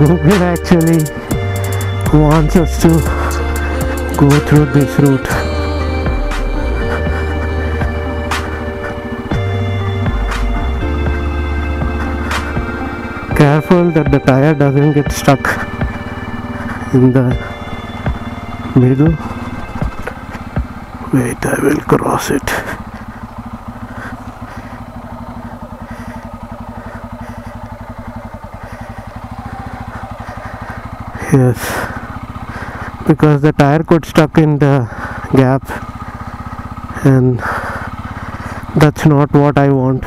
Google actually wants us to go through this route. Careful that the tire doesn't get stuck in the middle. Wait, I will cross it. Yes, because the tire got stuck in the gap, and that's not what I want.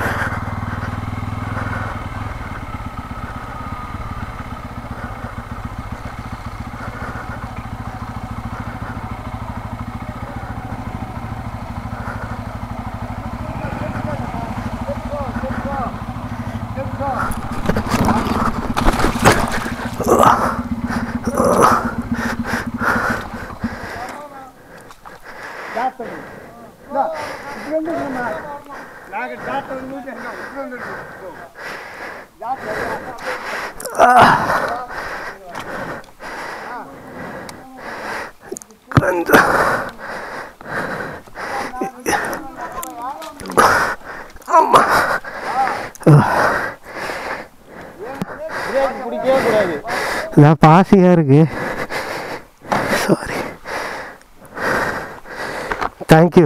ஆமா இதான் பாசியா இருக்கு. Sorry thank you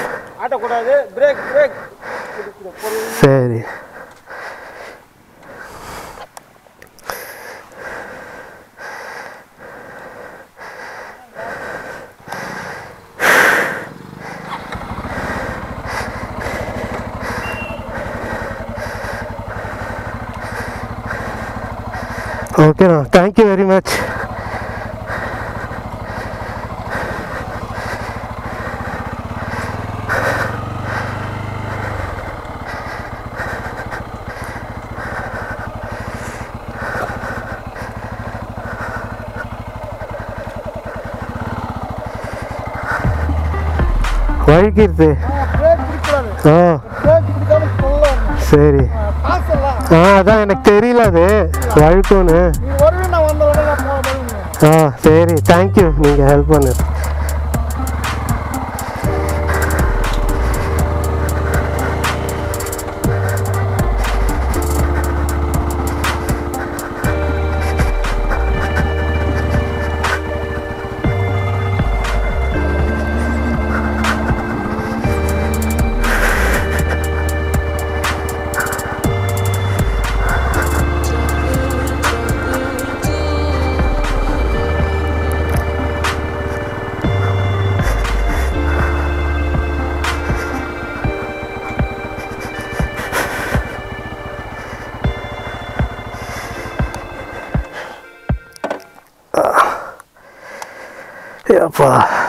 thanks thanks இந்த மாதிரி ஆட்டக்கூடாது brake break பிடிக்கணும் பொறுமை சரி ஓகேண்ணா தேங்க்யூ வெரி மச் வழுக்கிடுது ஆ. சரி. ஆ அதான் எனக்கு தெரியல அது. வழுக்கும்னு ஆ சரி. தேங்க்யூ நீங்கள் ஹெல்ப் பண்ணு. Yeah, well.